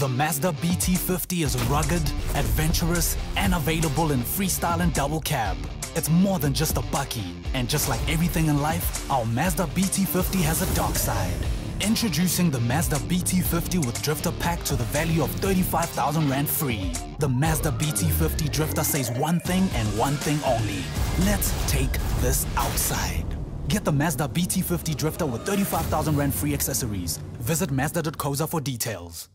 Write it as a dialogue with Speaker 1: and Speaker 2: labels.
Speaker 1: The Mazda BT50 is rugged, adventurous, and available in freestyle and double cab. It's more than just a bakkie, and just like everything in life, our Mazda BT50 has a dark side. Introducing the Mazda BT50 with Drifter Pack to the value of 35,000 Rand free. The Mazda BT50 Drifter says one thing and one thing only. Let's take this outside. Get the Mazda BT50 Drifter with 35,000 Rand free accessories. Visit Mazda.coza for details.